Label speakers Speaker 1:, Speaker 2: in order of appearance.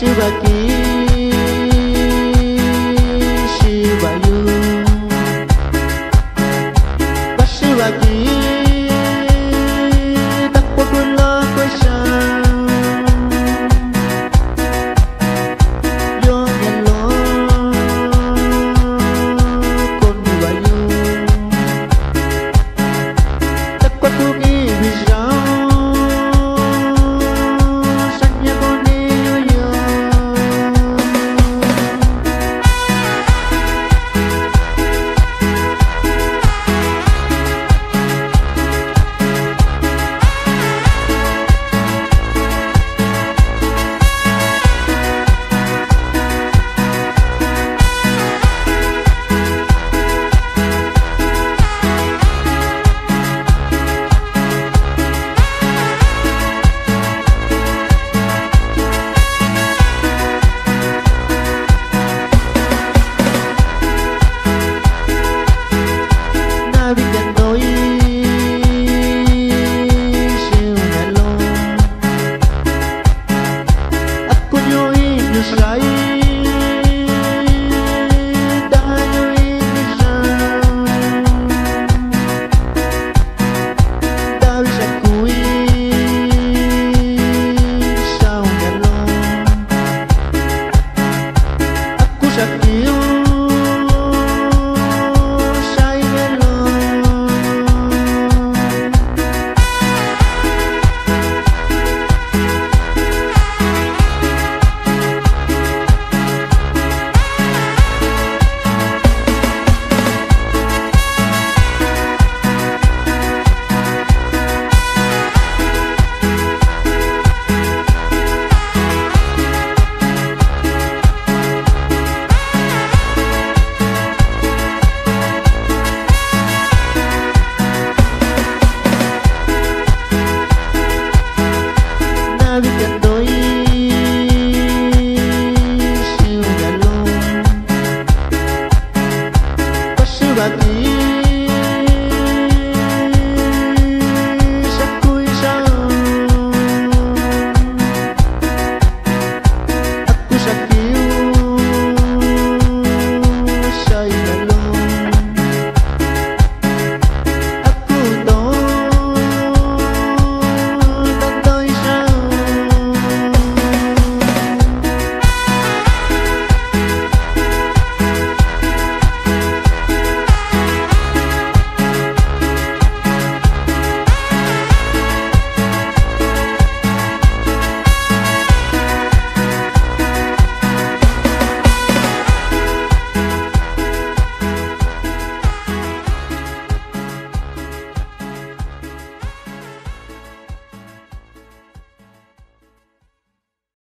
Speaker 1: chega aqui. acha que ti